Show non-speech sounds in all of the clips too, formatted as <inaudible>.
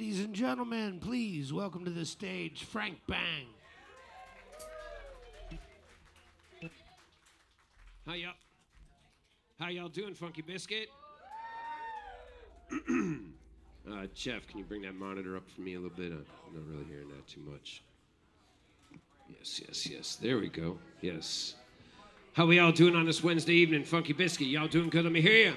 Ladies and gentlemen, please welcome to the stage Frank Bang. How y'all? How y'all doing, Funky Biscuit? <clears throat> uh, Jeff, can you bring that monitor up for me a little bit? I'm not really hearing that too much. Yes, yes, yes. There we go. Yes. How we all doing on this Wednesday evening, Funky Biscuit? Y'all doing good? Let me hear you.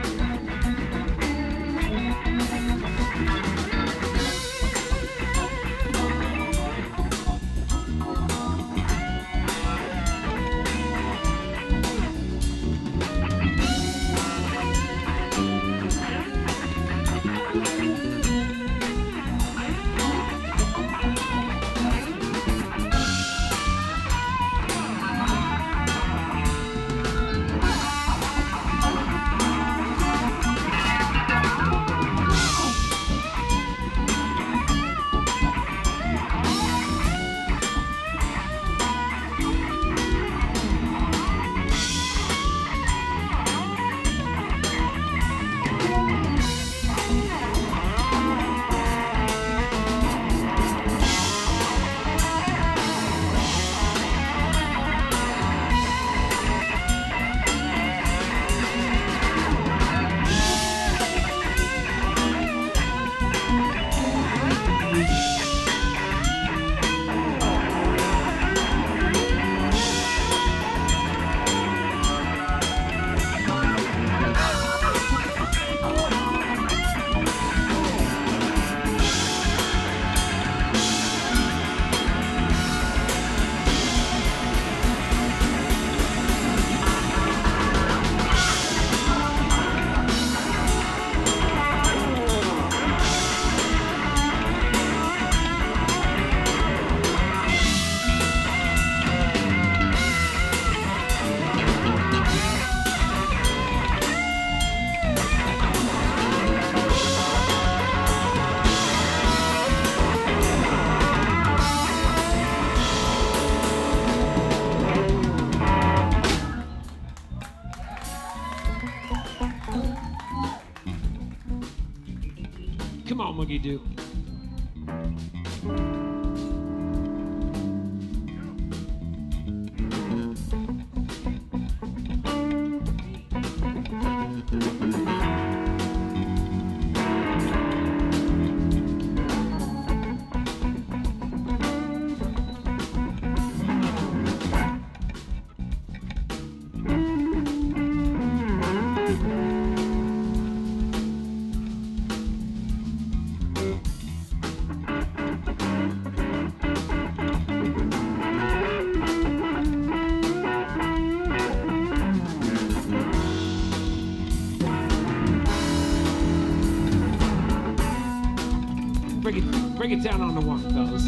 Bring it down on the one, fellas.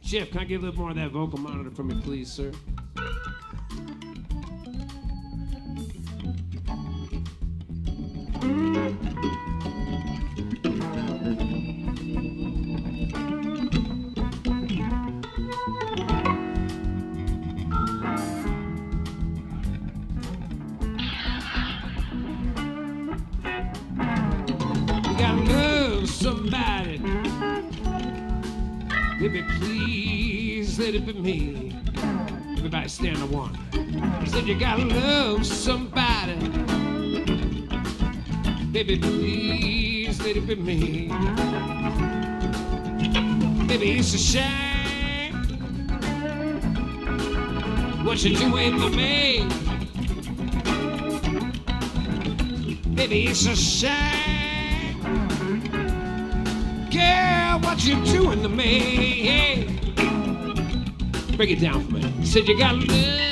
Jeff, can I get a little more of that vocal monitor for me, please, sir? Me. Baby, it's a shame what you're doing to me. Baby, it's a shame. Girl, what you doing to me? Break it down for me. Said you gotta love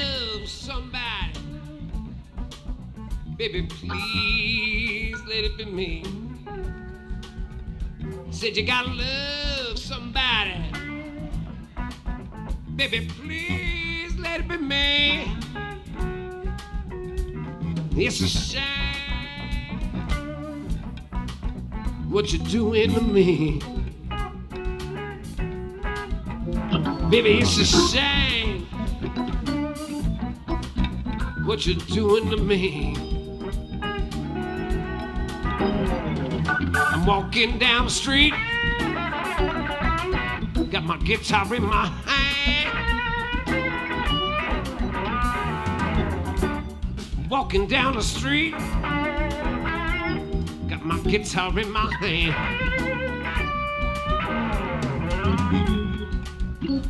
you gotta love somebody. Baby, please let it be me. It's a shame what you're doing to me. Baby, it's a shame what you're doing to me. I'm walking down the street, got my guitar in my hand. Walking down the street, got my guitar in my hand.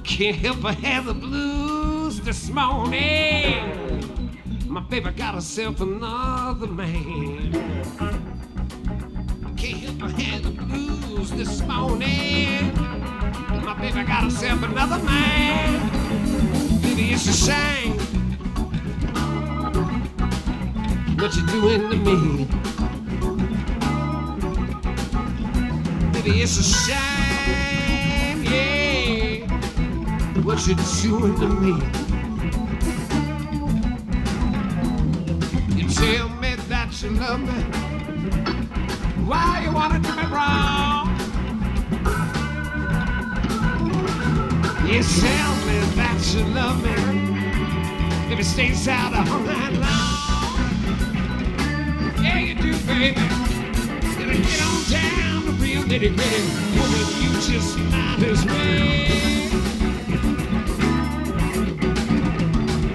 Can't help but have the blues this morning. My baby got herself another man. Can't help but have the blues this morning. My baby got herself another man. Baby, it's a shame what you doing to me. Baby, it's a shame, yeah, what you doing to me. You tell me that you love me, why you wanna do me wrong? You tell me that you love me, if it stays out all night long. Yeah, you do, baby. Gonna get on down to real nitty gritty. Woman, you just might as well.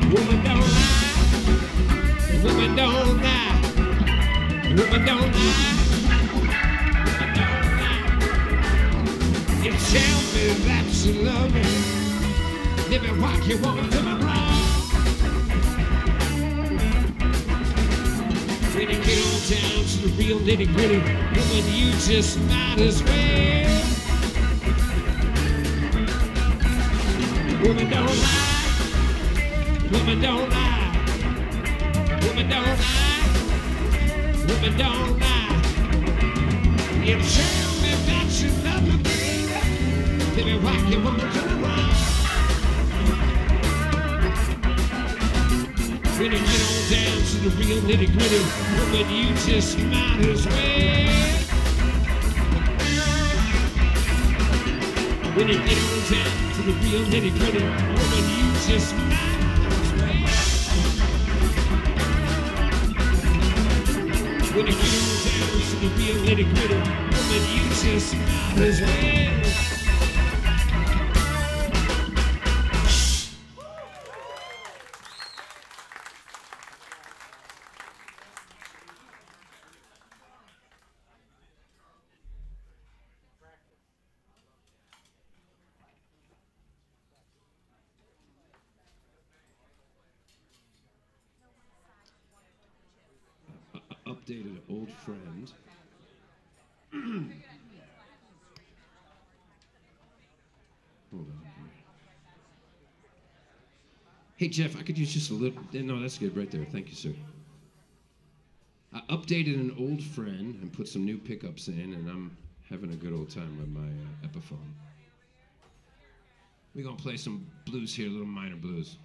Woman, don't lie. Woman, don't lie. Woman, don't lie. Me that you love me. Baby, why you want to wrong? When you get on down to the real nitty gritty, woman, you just might as well. Woman, don't lie. Woman, don't lie. Woman, don't lie. Woman, don't lie. You tell When you get on down to the real nitty gritty, woman, you just might as well. When you get on down to the real nitty gritty, woman, you just might. When you get on down to the real nitty gritty, woman, you just might as well. Friend. <clears throat> Hold on. Hey Jeff, I could use just a little. No, that's good right there. Thank you, sir. I updated an old friend and put some new pickups in, and I'm having a good old time with my uh, Epiphone. We're gonna play some blues here, little minor blues.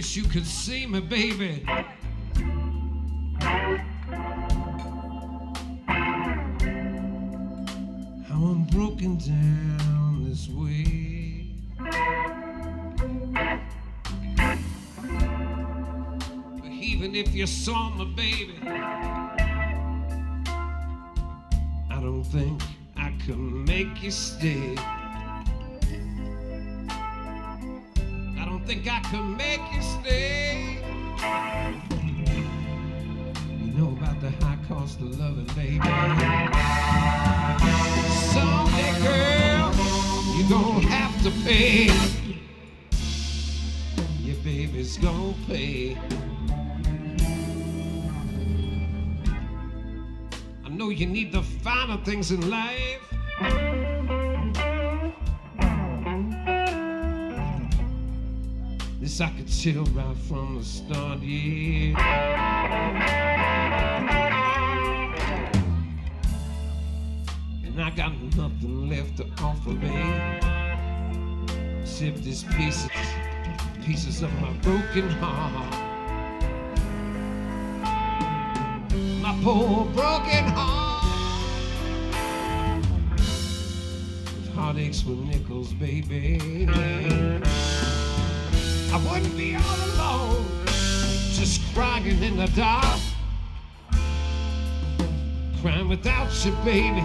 Wish you could see me, baby. Gonna have to pay. Your baby's gonna pay. I know you need the finer things in life. This I could tell right from the start, yeah. I got nothing left to offer, babe. Except these pieces, pieces of my broken heart. My poor broken heart. With heartaches with nickels, baby. I wouldn't be all alone, just crying in the dark. Crying without you, baby.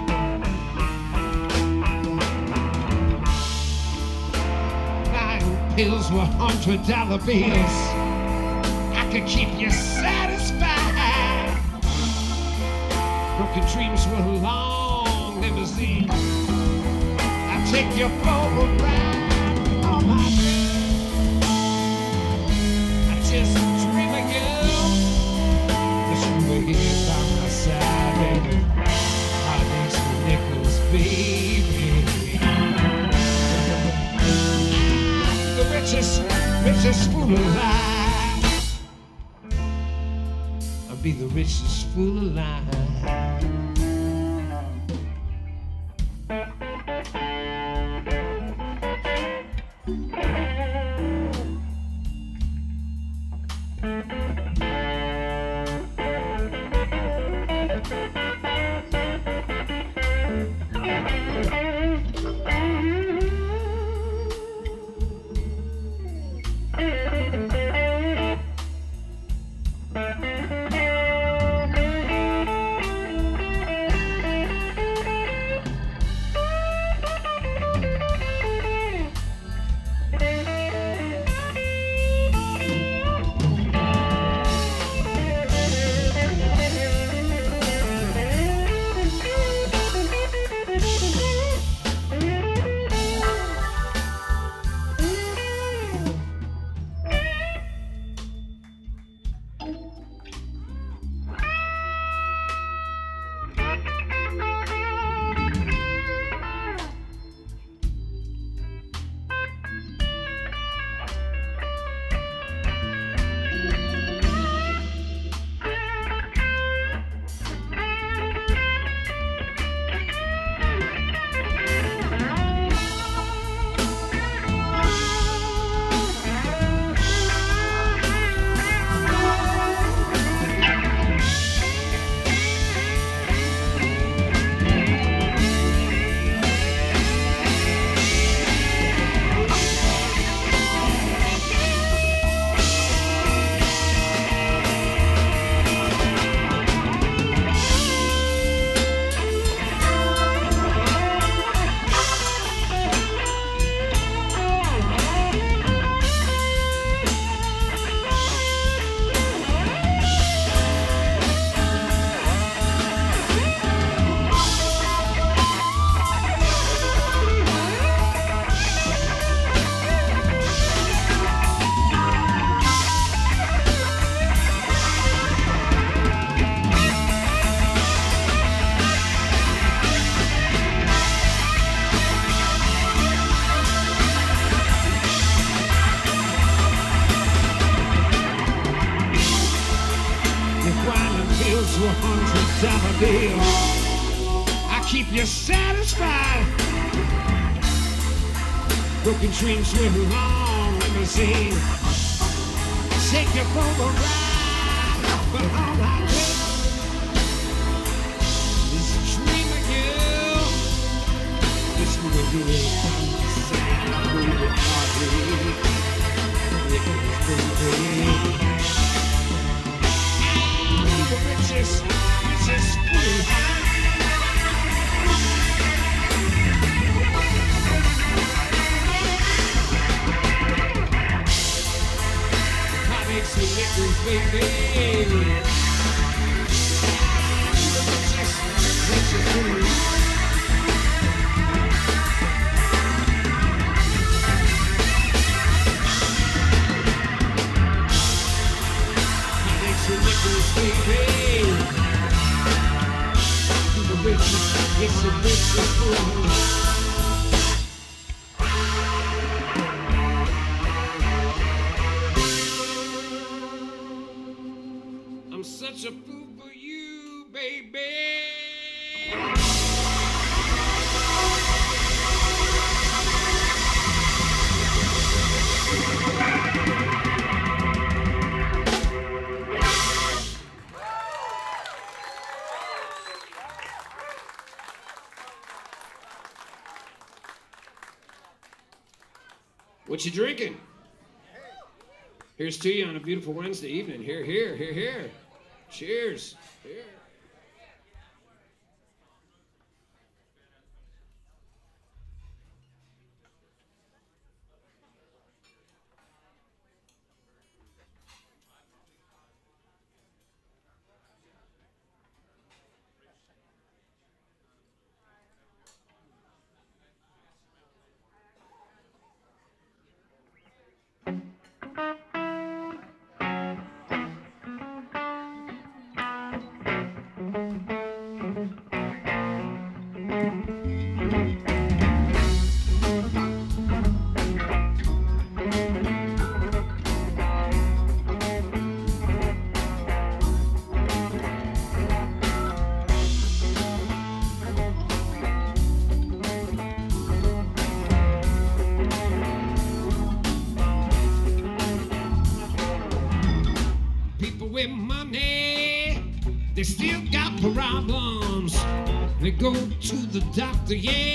Nine pills were hundred dollar bills. I could keep you satisfied. Broken dreams were long limousine. I take you for a ride. Oh my I just dream of you. Wish you baby. The richest, richest fool alive. I'll be the richest fool alive. Dreams with long limousine. Take you for a Such a fool for you, baby. What you drinking? Here's to you on a beautiful Wednesday evening. Here, here, here, here. Cheers. Here. To the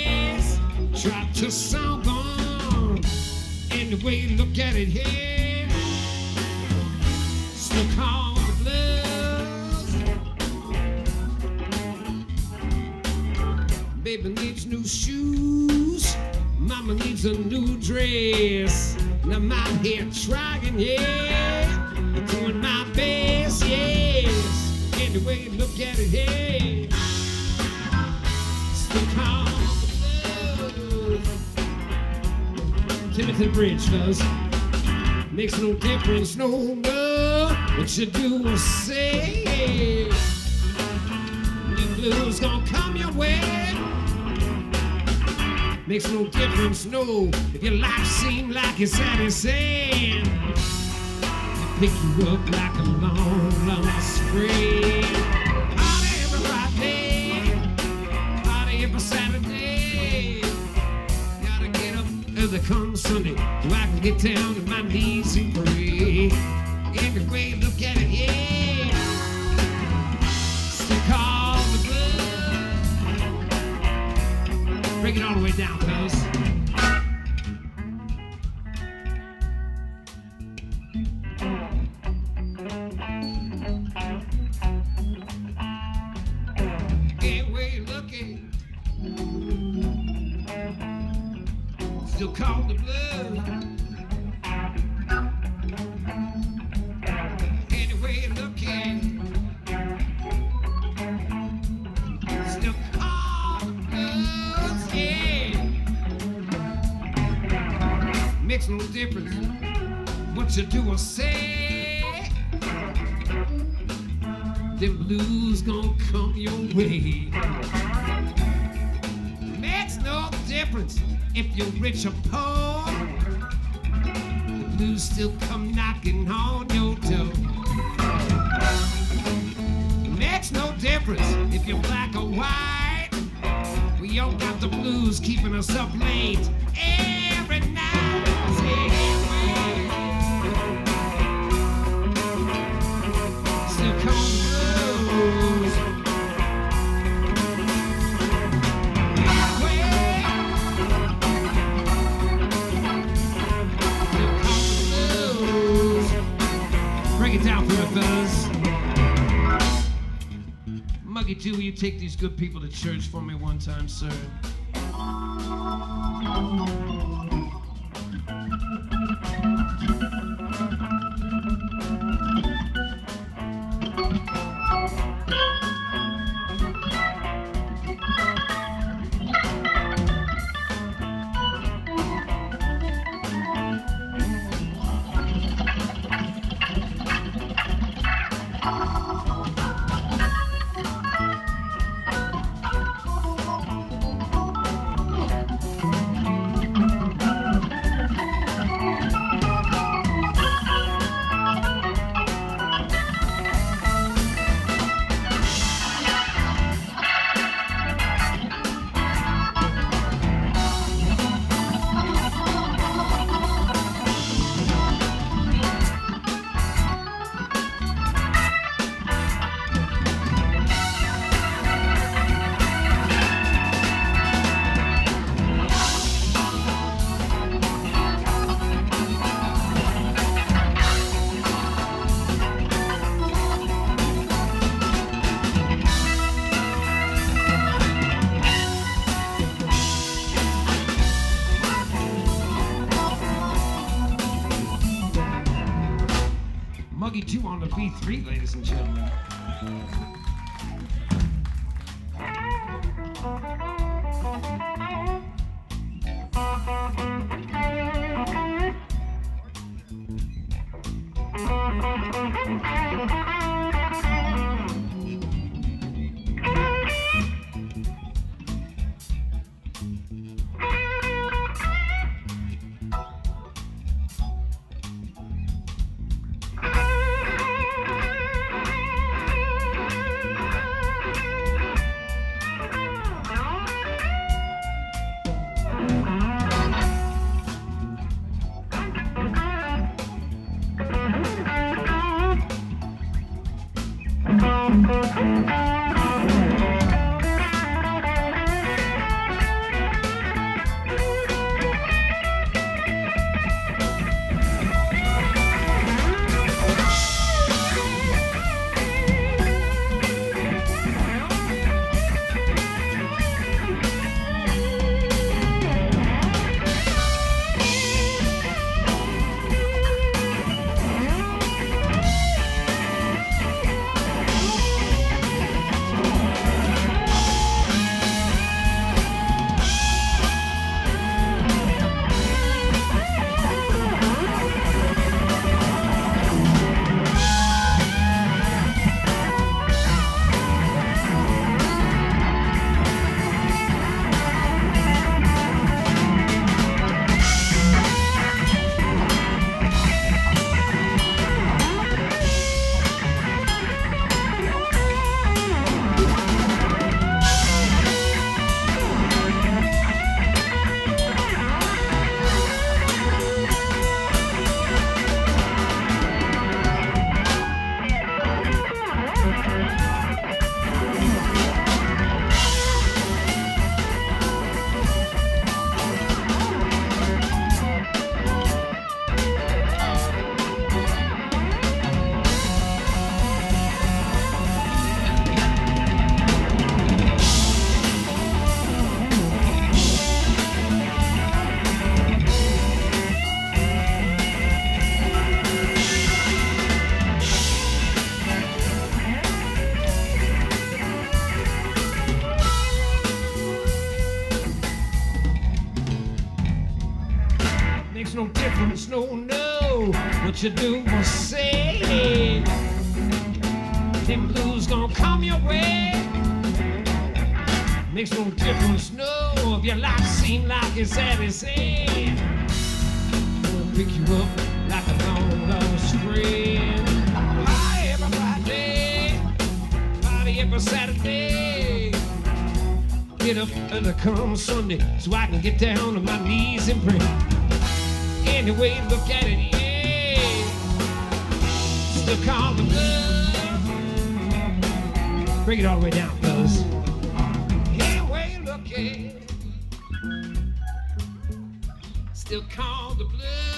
Makes no difference, no, no. What you do or say. New blues gonna come your way. Makes no difference, no, if your life seems like it's at its end. They pick you up like a long lost friend. Come Sunday so I can get down to my knees and pray. Anyway, look at it, yeah. Still call the blood. Break it all the way down, fellas. Good people to church for me one time, sir? 2 on the B3, ladies and gentlemen. what you do or say. Them blues gonna come your way. Makes no difference, no, if your life seem like it's at its end. Gonna pick you up like a long lost friend. Party every Friday, party every Saturday. Get up and come Sunday so I can get down on my knees and pray. Anyway, look at it the. Bring it all the way down, fellas. Here we looking, still call the blue.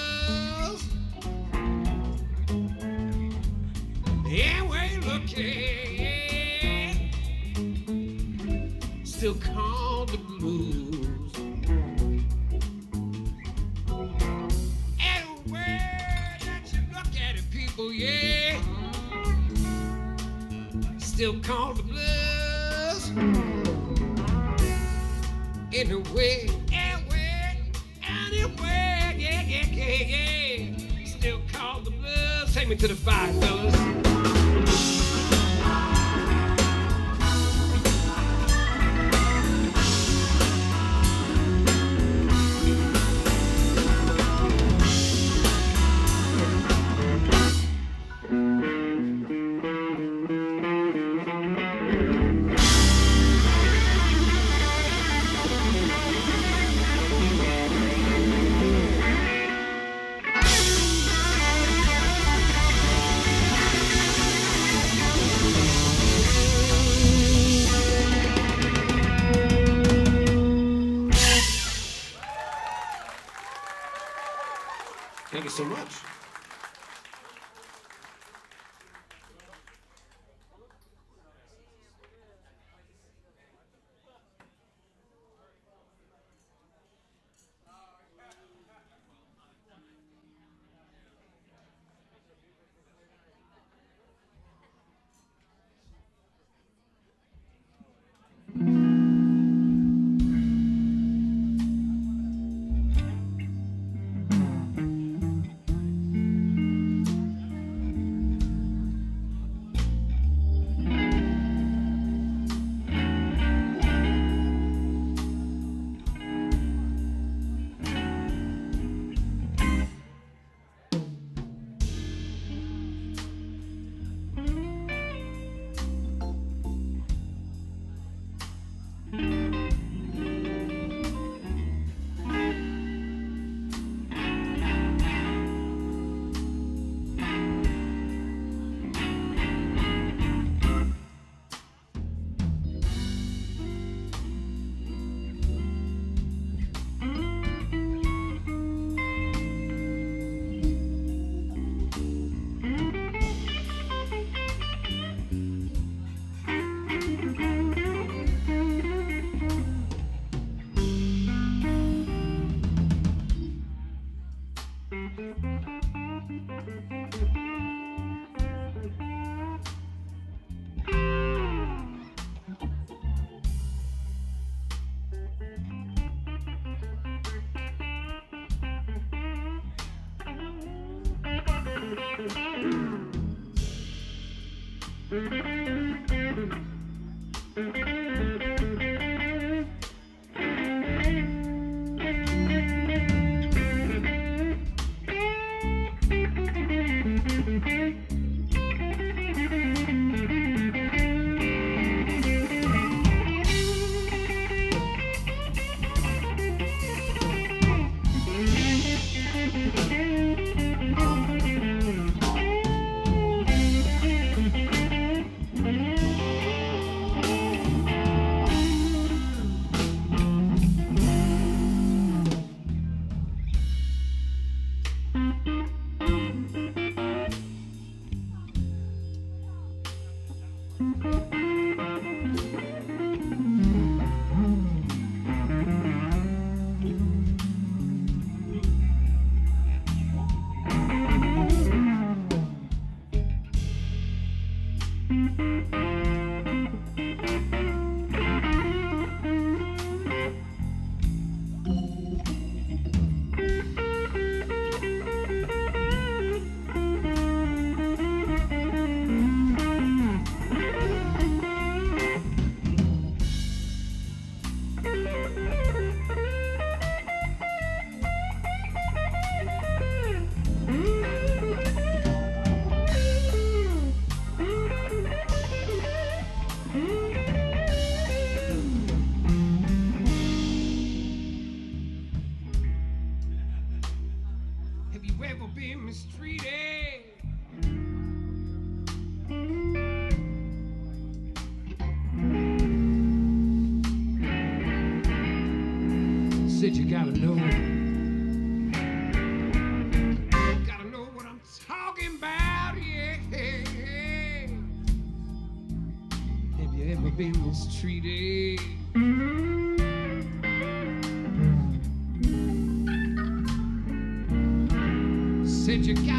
You gotta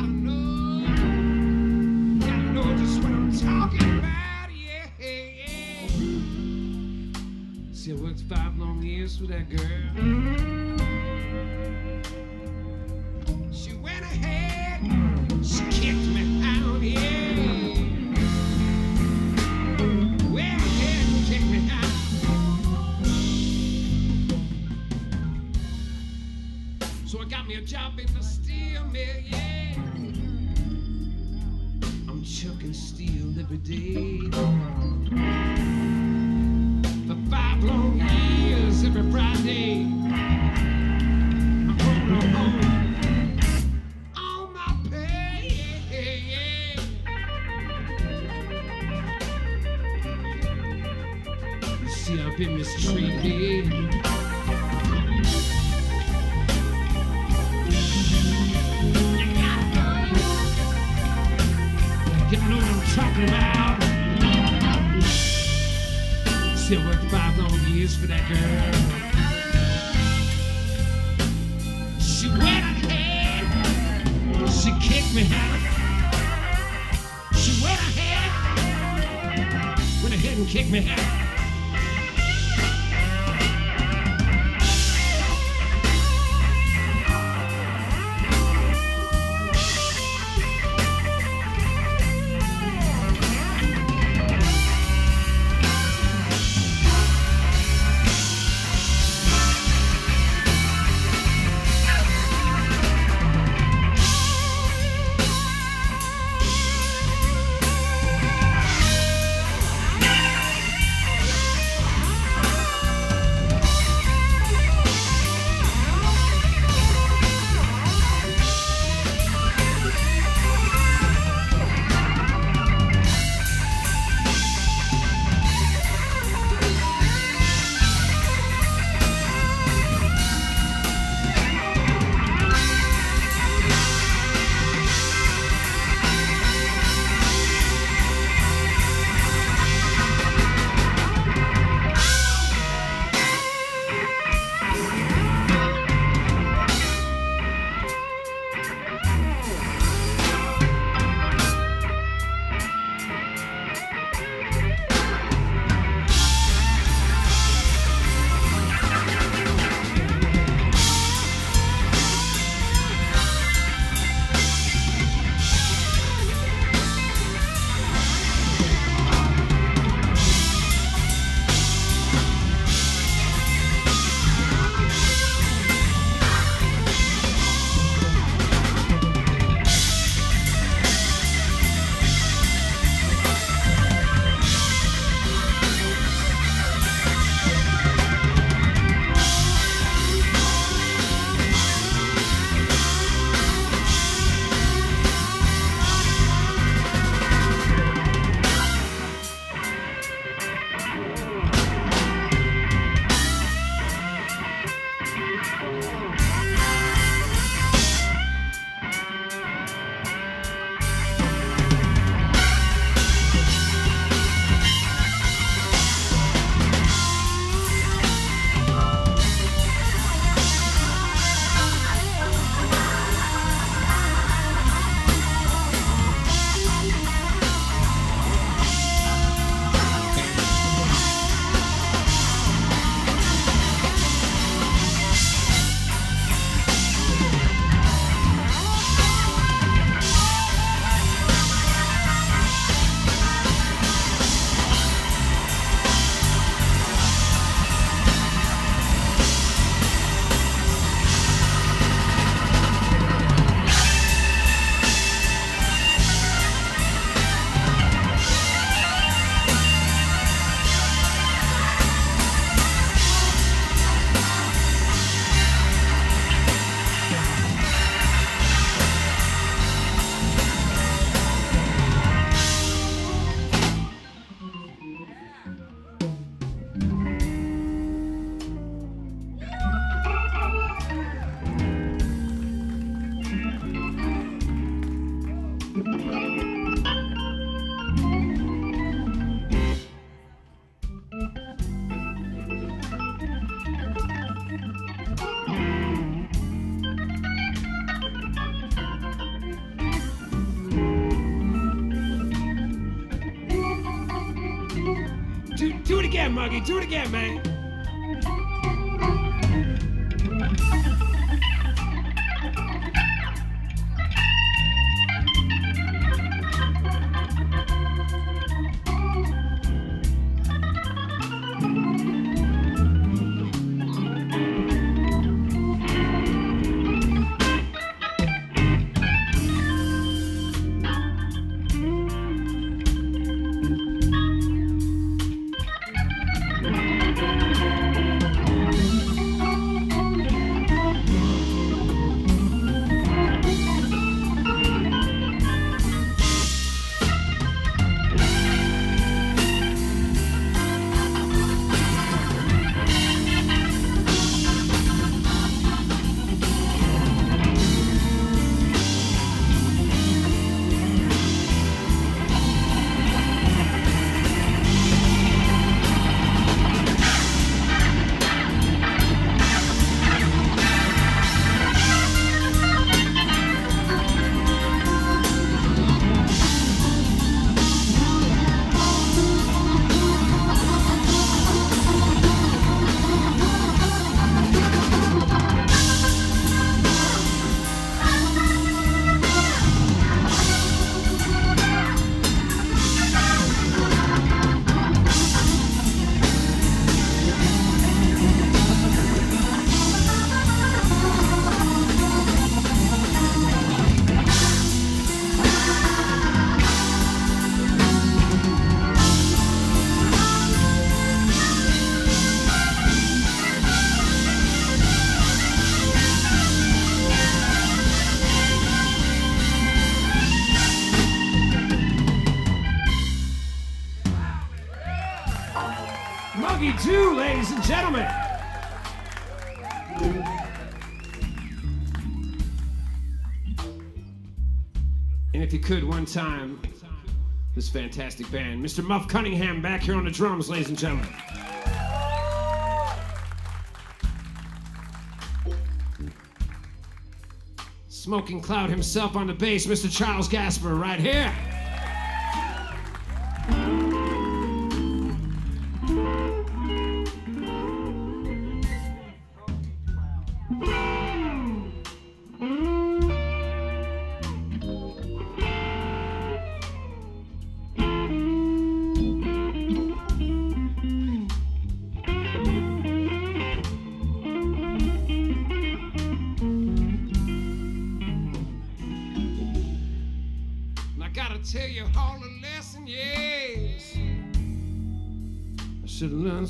again, man. And if you could, one time, this fantastic band, Mr. Muff Cunningham back here on the drums, ladies and gentlemen. Smoking Cloud himself on the bass, Mr. Charles Gasper, right here.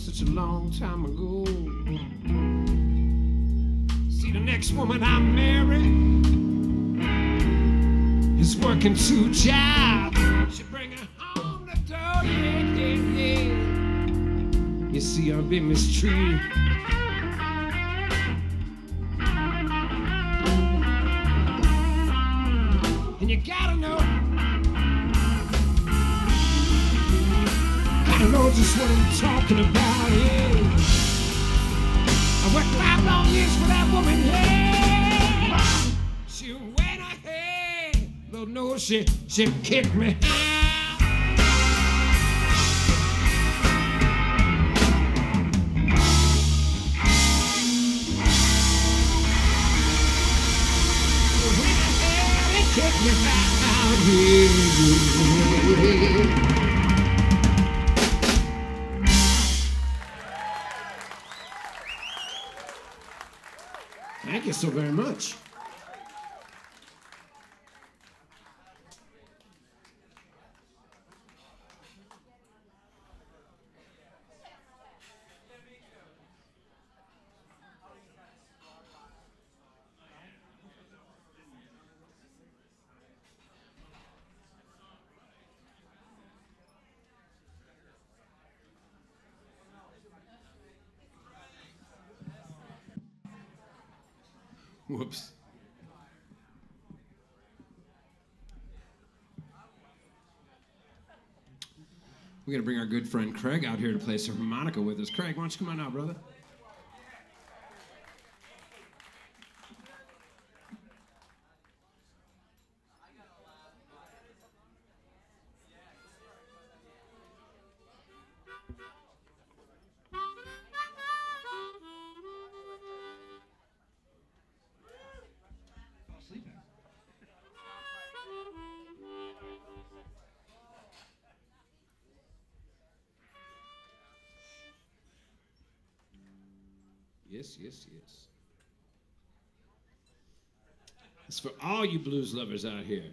Such a long time ago. See, the next woman I marry is working two jobs. She bring her home the door, yeah, yeah, yeah. You see, I've been mistreated. And you gotta know, gotta know just what I'm talking about, she, she kicked me kicked me out, yeah. Thank you so very much. Whoops. We're gonna bring our good friend Craig out here to play some harmonica with us. Craig, why don't you come on out, brother? Yes, yes. It's for all you blues lovers out here.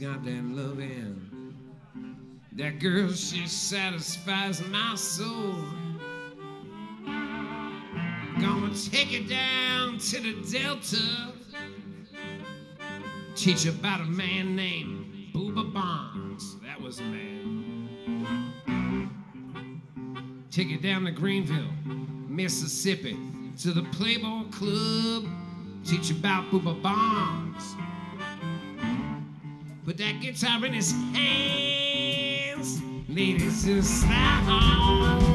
Got that loving. That girl, she satisfies my soul. Gonna take it down to the Delta. Teach you about a man named Booba Barnes. That was a man. Take it down to Greenville, Mississippi, to the Playboy Club. Teach you about Booba Barnes. Put that guitar in his hands. Ladies, just slide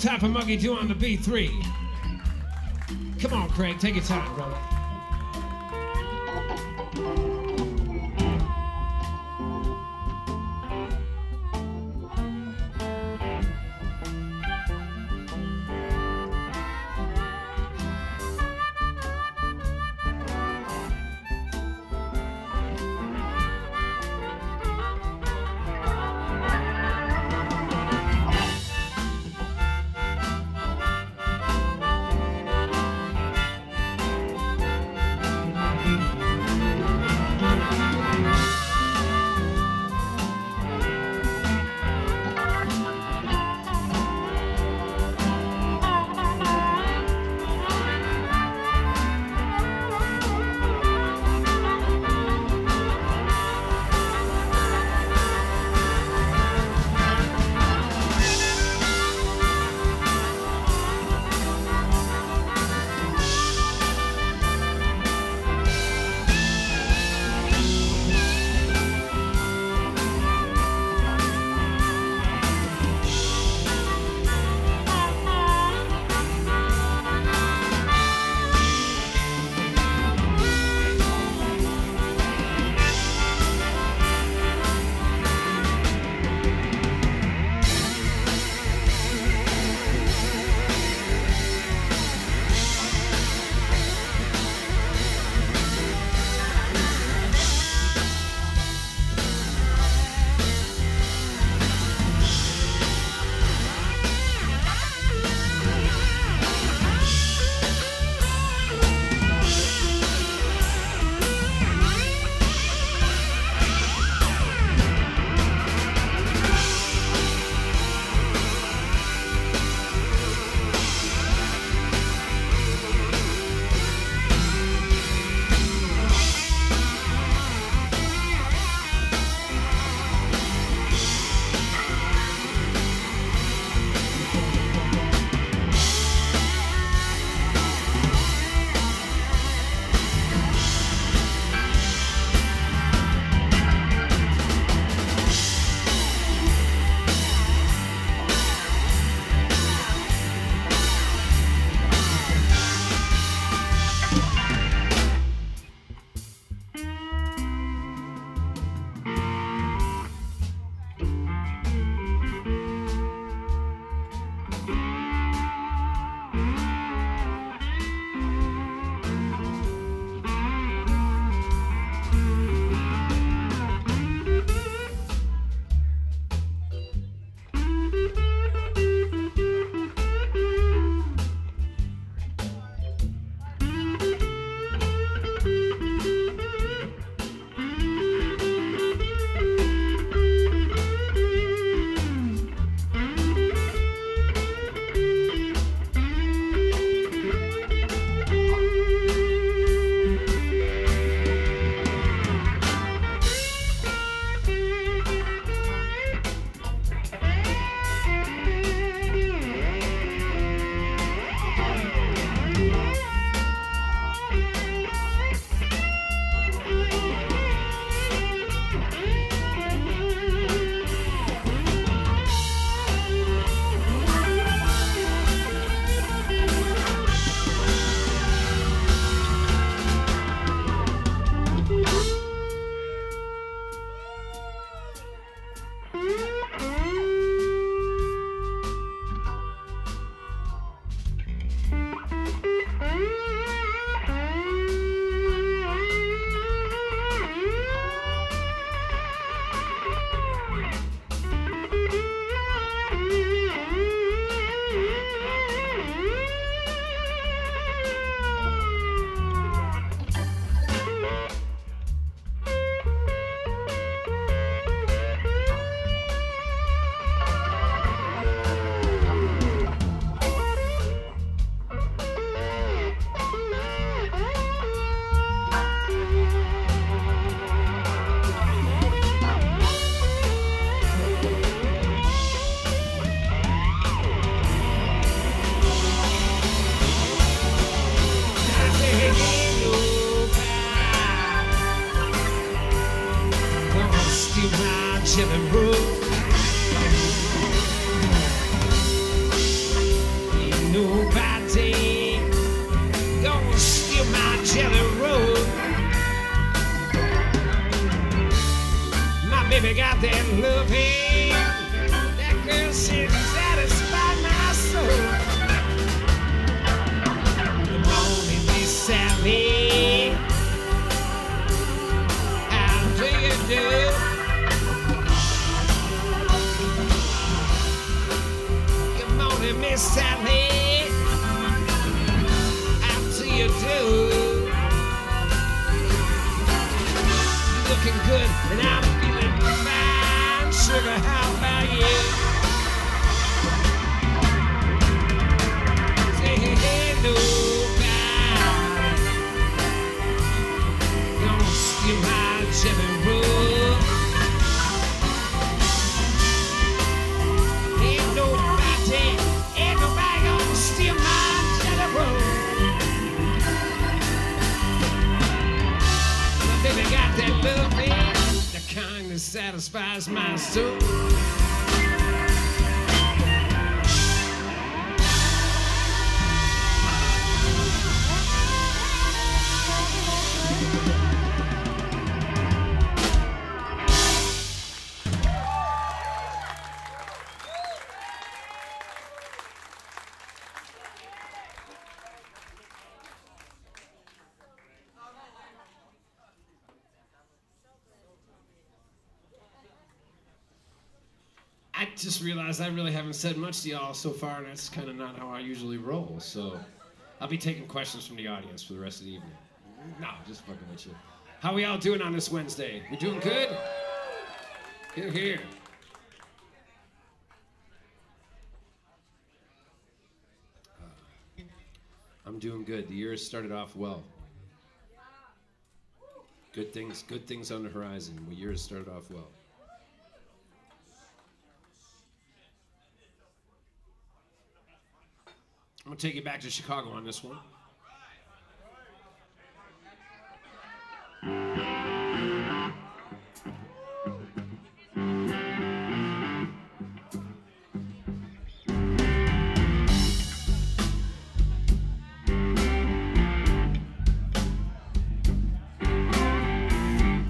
time for Muggie Doo on the B3. Come on, Craig, take your time, brother. Haven't said much to y'all so far, and that's kind of not how I usually roll. So I'll be taking questions from the audience for the rest of the evening. No, just fucking with you. How we all doing on this Wednesday? We doing good? Here, here. Uh, I'm doing good. The year has started off well. Good things, good things on the horizon. The year has started off well. I'm gonna take you back to Chicago on this one.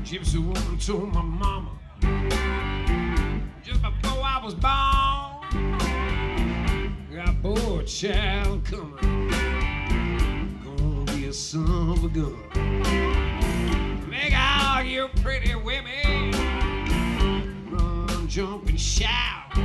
Gypsy woman told my mama just before I was born. Boy child coming. Gonna be a son of a gun. Make all you pretty women run, jump, and shout.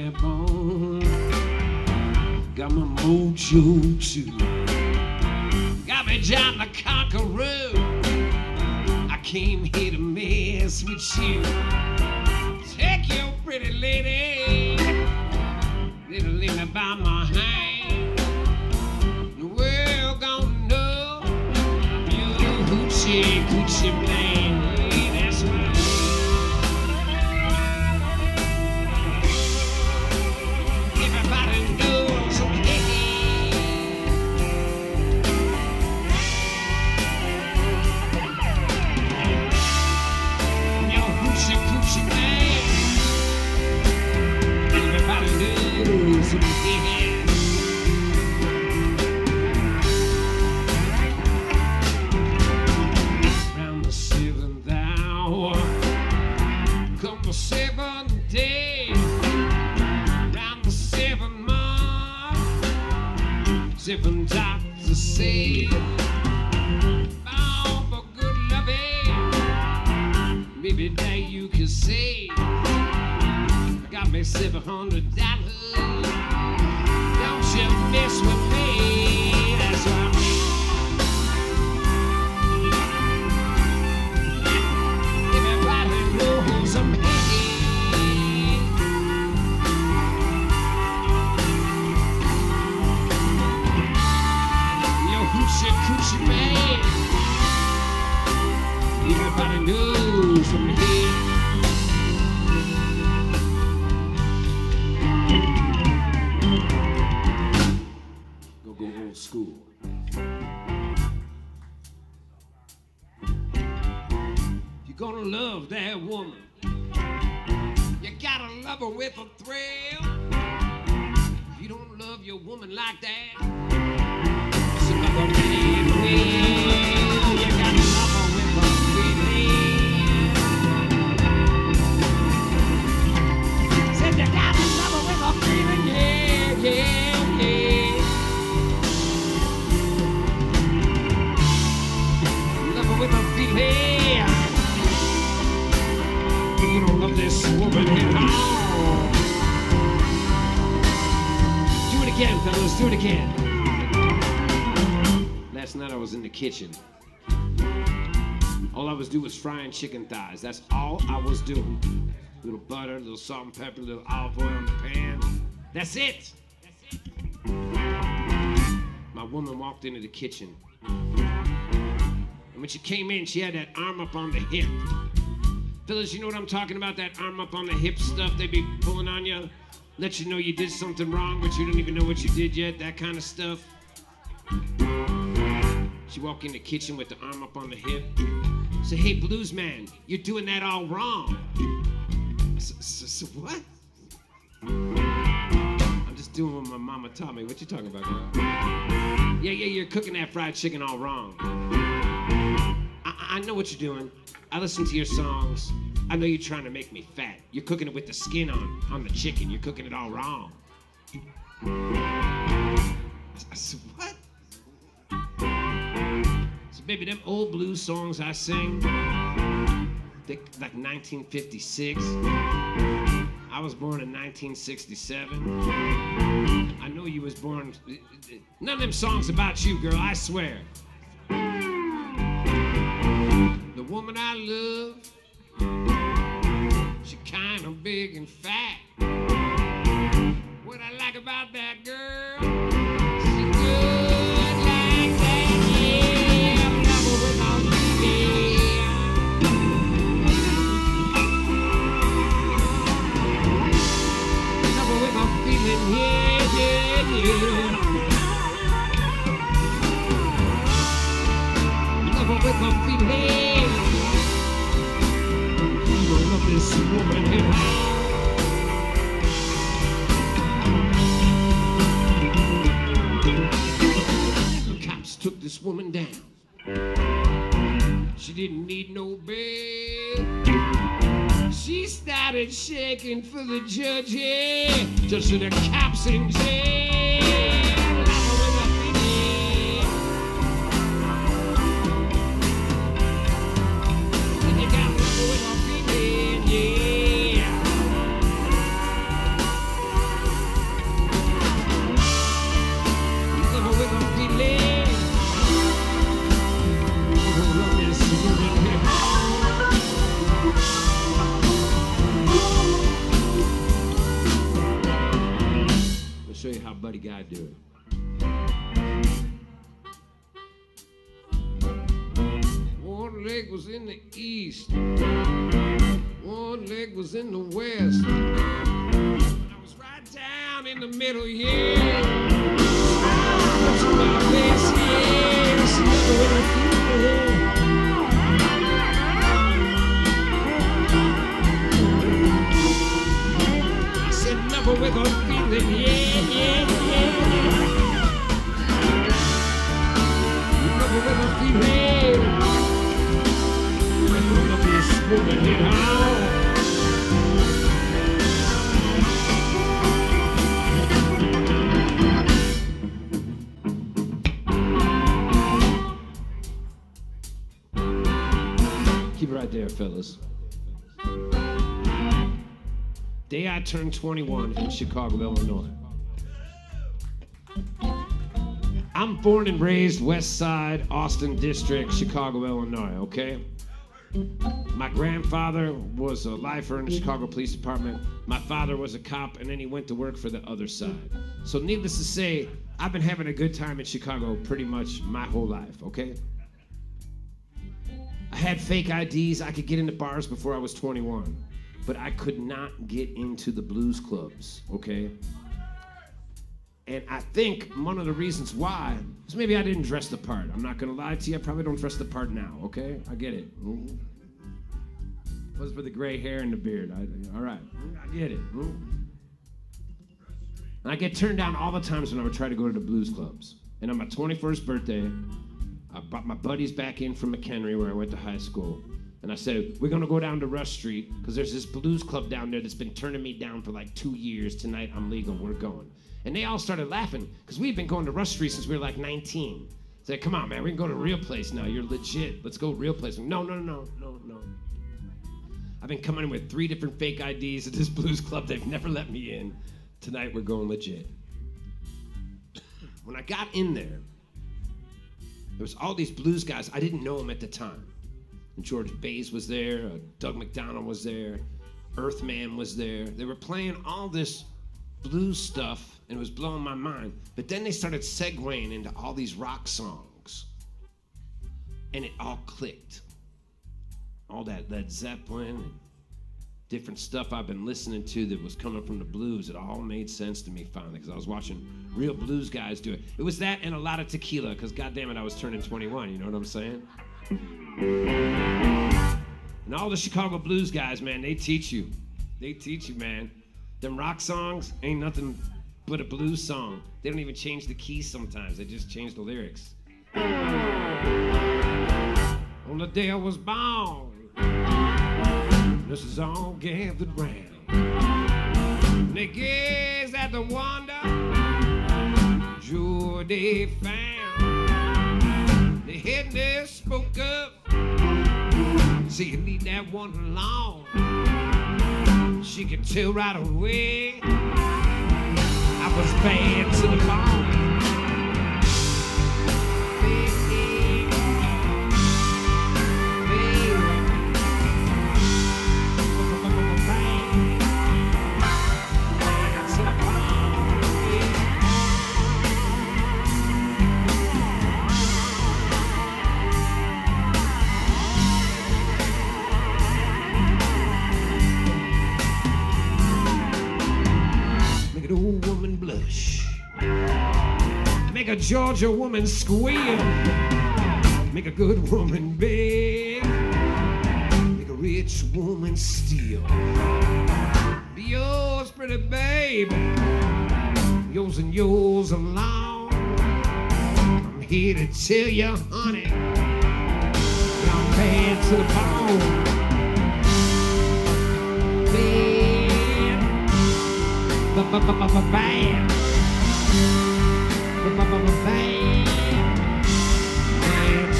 Cap on. Got my mojo too. Got me John the Conqueror. I came here to mess with you. Take your pretty lady. Little lady by my hand. The world gonna know you hoochie coochie man. The. Round the "Bound for good loving." That you can say, "Got me seven hundred dollars." Don't you mess with me? Go go old school. You're gonna love that woman, you gotta love her with a thrill. If you don't love your woman like that, fellas. Do it again. Last night I was in the kitchen. All I was doing was frying chicken thighs. That's all I was doing. A little butter, a little salt and pepper, a little olive oil in the pan. That's it. My woman walked into the kitchen. And when she came in, she had that arm up on the hip. Fellas, you know what I'm talking about? That arm up on the hip stuff they be pulling on you. Let you know you did something wrong, but you don't even know what you did yet. That kind of stuff. She walked in the kitchen with the arm up on the hip. Say, hey, blues man, you're doing that all wrong. What? I'm just doing what my mama taught me. What you talking about, girl? Yeah, yeah, you're cooking that fried chicken all wrong. I, I know what you're doing. I listen to your songs. I know you're trying to make me fat. You're cooking it with the skin on, on the chicken. You're cooking it all wrong. I, said, what? So, baby, them old blues songs I sing, they, like 1956. I was born in 1967. I know you was born. None of them songs about you, girl. I swear. The woman I love, she kind of big and fat. What I like about that girl, The cops took this woman down. She didn't need no bail. She started shaking for the judge, yeah. Just the cops in jail. Show you how Buddy Guy do it. One leg was in the east, one leg was in the west. I was right down in the middle, yeah. That's my place, yeah. Feel. I said never with a Keep it right there, fellas. Day I turned 21 in Chicago, Illinois. I'm born and raised West Side, Austin District, Chicago, Illinois, okay? My grandfather was a lifer in the Chicago Police Department. My father was a cop, and then he went to work for the other side. So, needless to say, I've been having a good time in Chicago pretty much my whole life, okay? I had fake IDs. I could get into bars before I was 21, but I could not get into the blues clubs, okay? And I think one of the reasons why is maybe I didn't dress the part. I'm not gonna lie to you, I probably don't dress the part now, okay? I get it. Mm. Was for the gray hair and the beard. I, all right, I get it. And I get turned down all the times when I would try to go to the blues clubs. And on my 21st birthday, I brought my buddies back in from McHenry, where I went to high school. And I said, We're gonna go down to Rush Street, because there's this blues club down there that's been turning me down for like two years. Tonight I'm legal, we're going. And they all started laughing, because we've been going to Rush Street since we were like 19. Said, Come on, man, we can go to a real place now. You're legit. Let's go real place. No, no, no, no, no. I've been coming in with three different fake IDs at this blues club. They've never let me in. Tonight we're going legit. When I got in there, there was all these blues guys. I didn't know them at the time. George Bays was there, uh, Doug McDonald was there, Earthman was there. They were playing all this blues stuff, and it was blowing my mind. But then they started segueing into all these rock songs, and it all clicked. All that Led Zeppelin and different stuff I've been listening to that was coming from the blues. It all made sense to me finally because I was watching real blues guys do it. It was that and a lot of tequila because goddamn it, I was turning 21. You know what I'm saying? And all the Chicago blues guys, man, they teach you. They teach you, man. Them rock songs ain't nothing but a blues song. They don't even change the keys sometimes. They just change the lyrics. On the day I was born, this is all gathered round. They gaze at the wonder, joy they found. The head they spoke up, See, you need that one alone. She could tell right away I was bad to the bone. Georgia woman squeal. Make a good woman beg. Make a rich woman steal. Be yours, pretty baby. Yours and yours alone. I'm here to tell you, honey. I'm bad to the bone. Bad.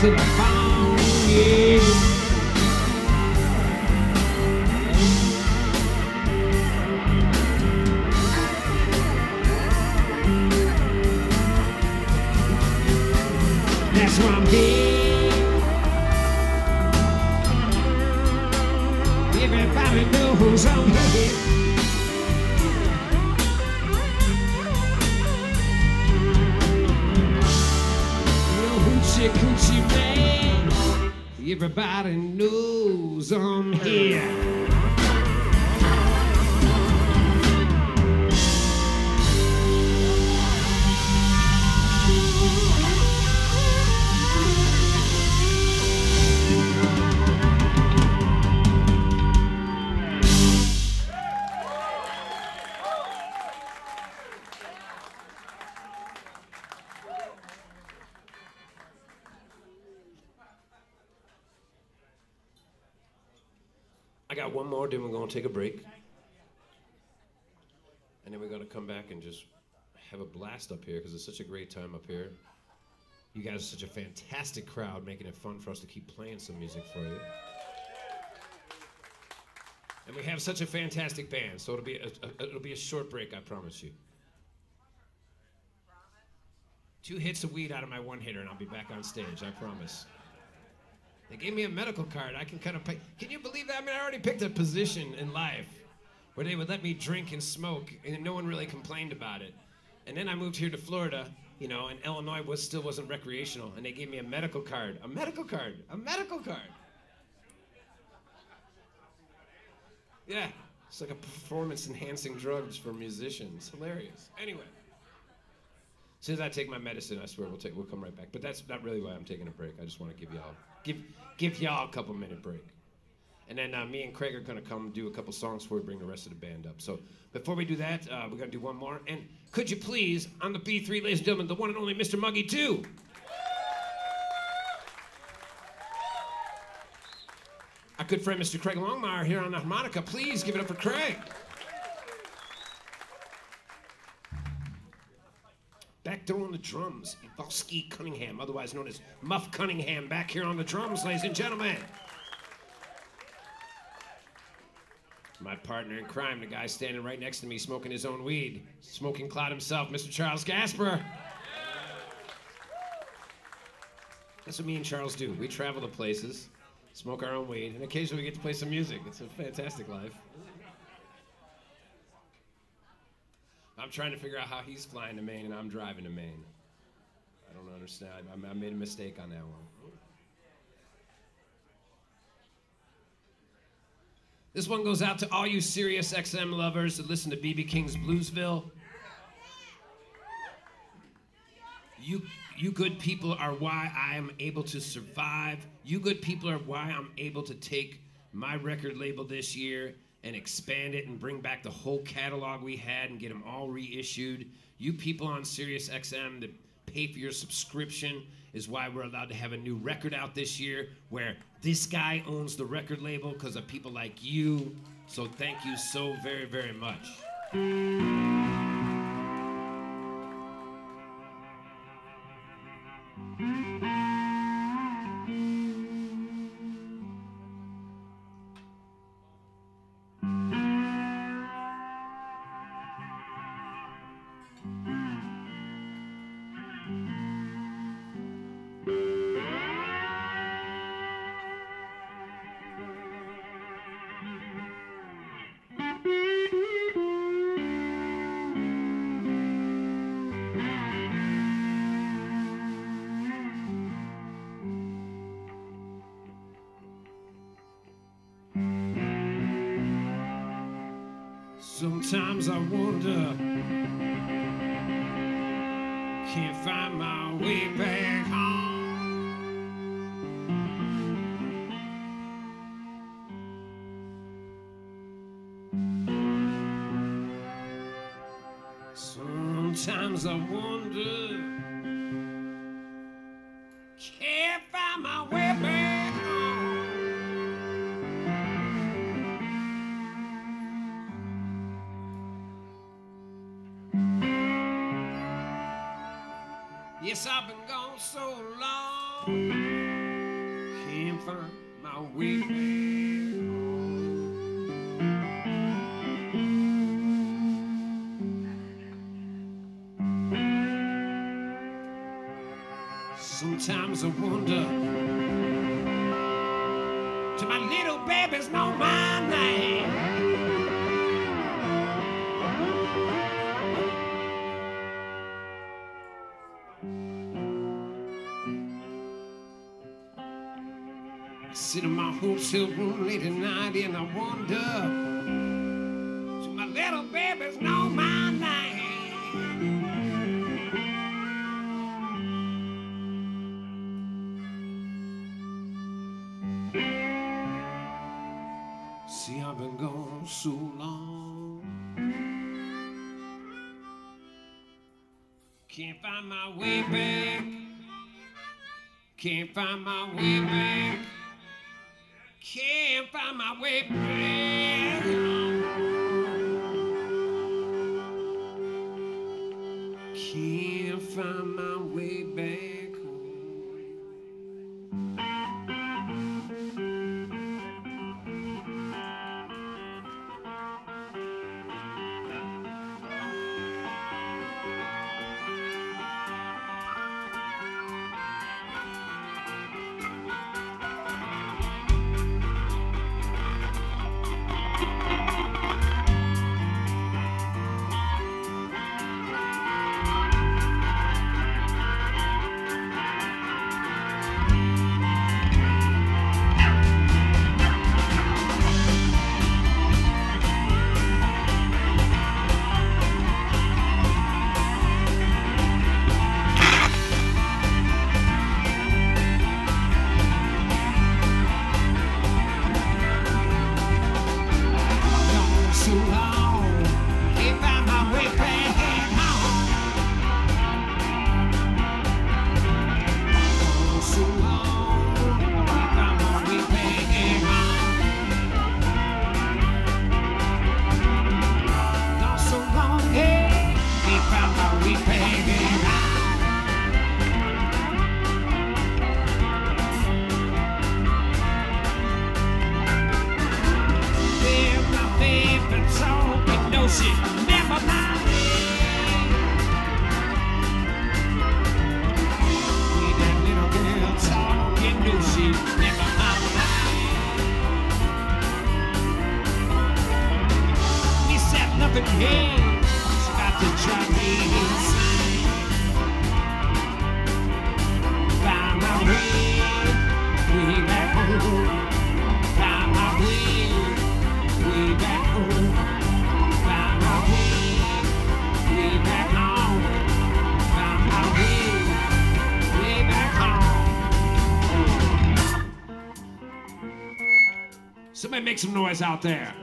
To the blast up here because it's such a great time up here. You guys are such a fantastic crowd, making it fun for us to keep playing some music for you. And we have such a fantastic band, so it'll be a, a- it'll be a short break, I promise you. Two hits of weed out of my one hitter, and I'll be back on stage. I promise. They gave me a medical card. I can kind of pick. Can you believe that? I mean, I already picked a position in life where they would let me drink and smoke, and no one really complained about it. And then I moved here to Florida, you know, and Illinois was still wasn't recreational, and they gave me a medical card, a medical card, a medical card. Yeah, it's like a performance-enhancing drugs for musicians. Hilarious. Anyway, as soon as I take my medicine, I swear we'll take we'll come right back. But that's not really why I'm taking a break. I just want to give y'all give give y'all a couple minute break. And then uh, me and Craig are gonna come do a couple songs before we bring the rest of the band up. So before we do that, uh, we're gonna do one more. And could you please, on the B3, ladies and gentlemen, the one and only Mr. Muggie Doo. Our good friend Mr. Craig Longmire here on the harmonica. Please give it up for Craig. Back there on the drums, Euvoski Cunningham, otherwise known as Muff Cunningham, back here on the drums, ladies and gentlemen. My partner in crime, the guy standing right next to me smoking his own weed, smoking cloud himself, Mr. Charles Gasper. That's what me and Charles do. We travel to places, smoke our own weed, and occasionally we get to play some music. It's a fantastic life. I'm trying to figure out how he's flying to Maine and I'm driving to Maine. I don't understand. I, I made a mistake on that one. This one goes out to all you Sirius XM lovers that listen to BB King's Bluesville. You, you good people are why I am able to survive. You good people are why I'm able to take my record label this year and expand it and bring back the whole catalog we had and get them all reissued. You people on Sirius XM that pay for your subscription is why we're allowed to have a new record out this year where this guy owns the record label because of people like you. So thank you so very, very much. Sometimes I wonder, can't find my way back home. Sometimes I wonder, home. Sometimes I wonder, do my little babies know my name? Hotel room late at night and I wonder, out there.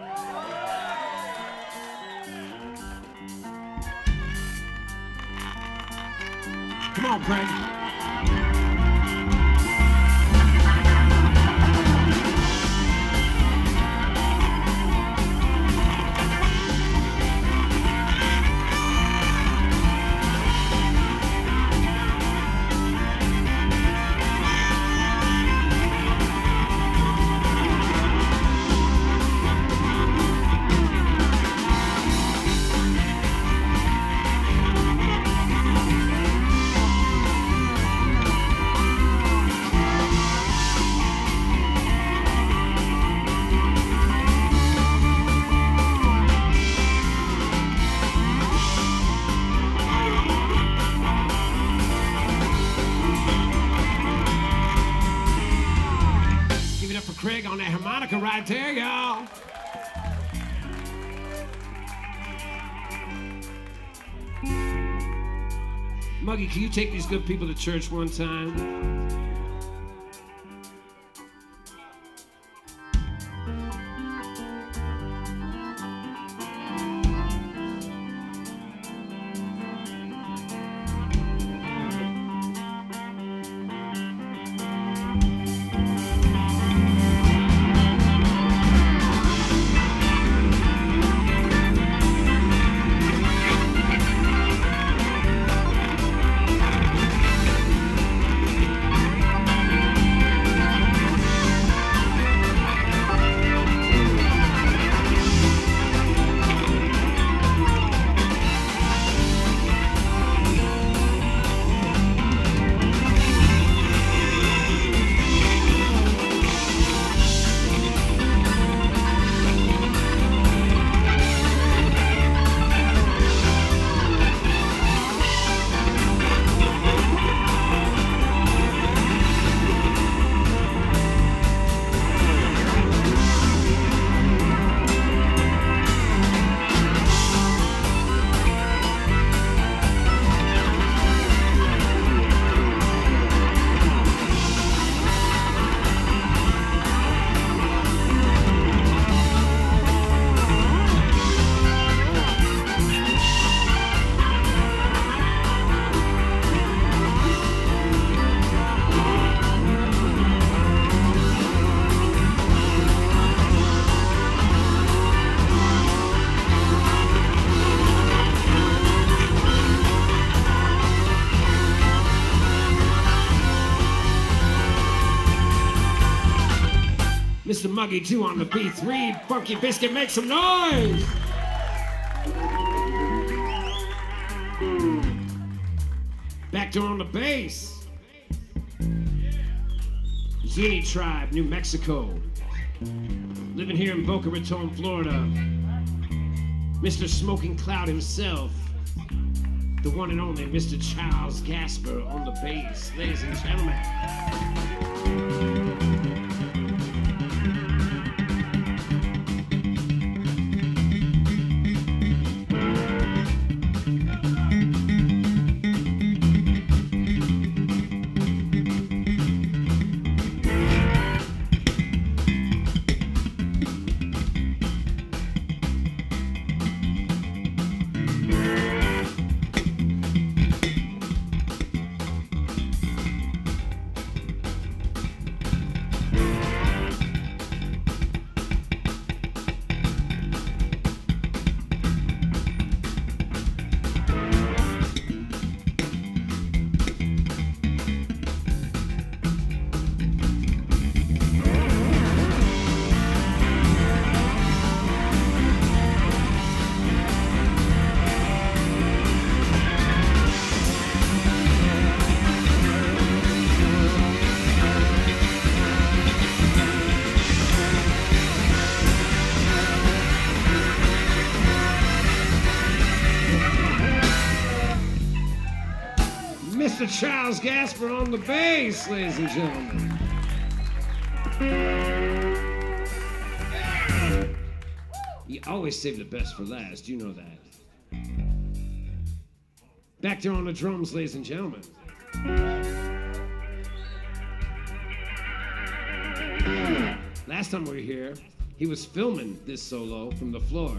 Can you take these good people to church one time? Muggie Doo on the B3. Funky Biscuit, make some noise! Back door on the bass. Zuni Tribe, New Mexico. Living here in Boca Raton, Florida. Mr. Smoking Cloud himself. The one and only Mr. Charles Gasper on the bass. Ladies and gentlemen. Charles Gasper on the bass, ladies and gentlemen. You always save the best for last, you know that. Back there on the drums, ladies and gentlemen. Last time we were here, he was filming this solo from the floor.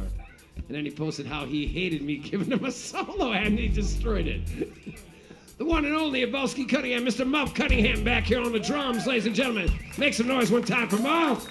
And then he posted how he hated me <laughs> giving him a solo and he destroyed it. The one and only Euvoski Cunningham, Mr. Muff Cunningham back here on the drums, ladies and gentlemen. Make some noise one time for Muff.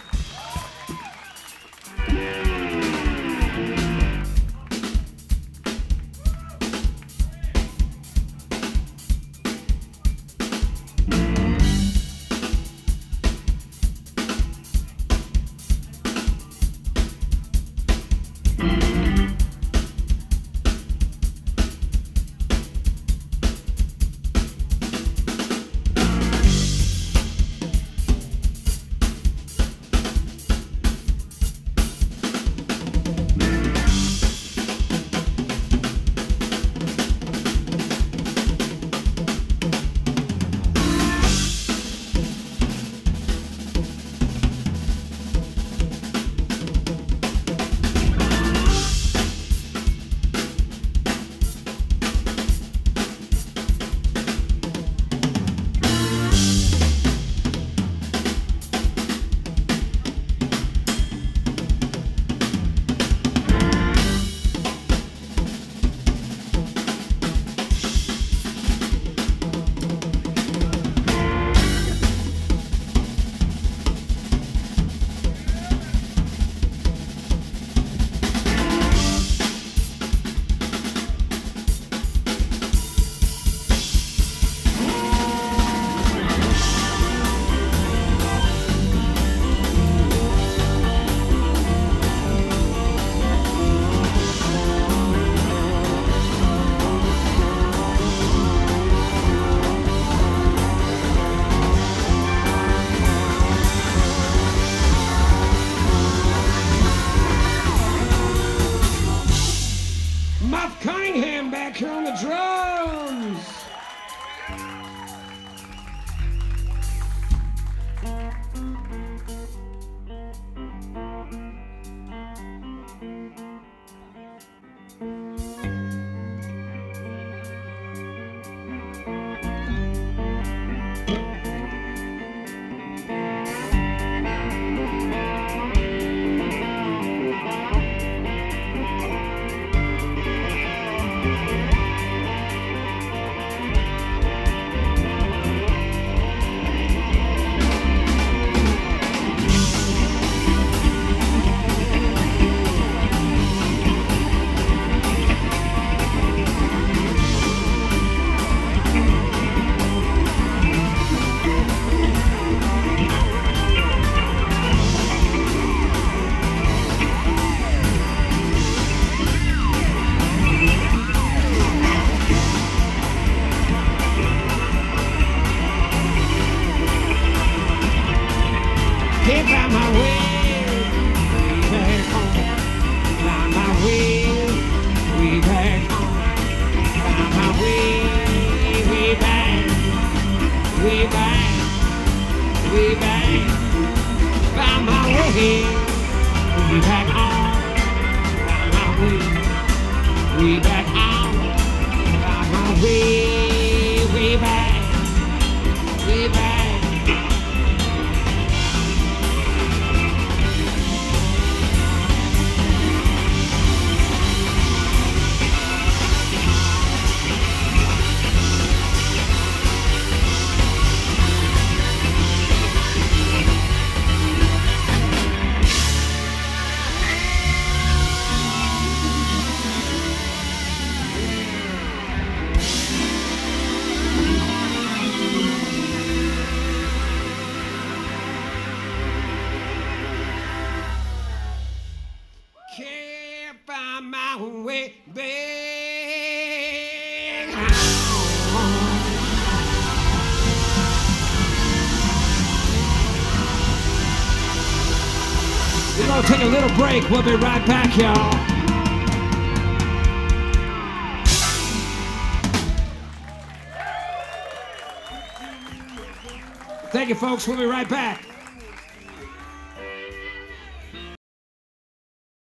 Muff Cunningham back here on the drums. We'll be right back, y'all. Thank you, folks. We'll be right back.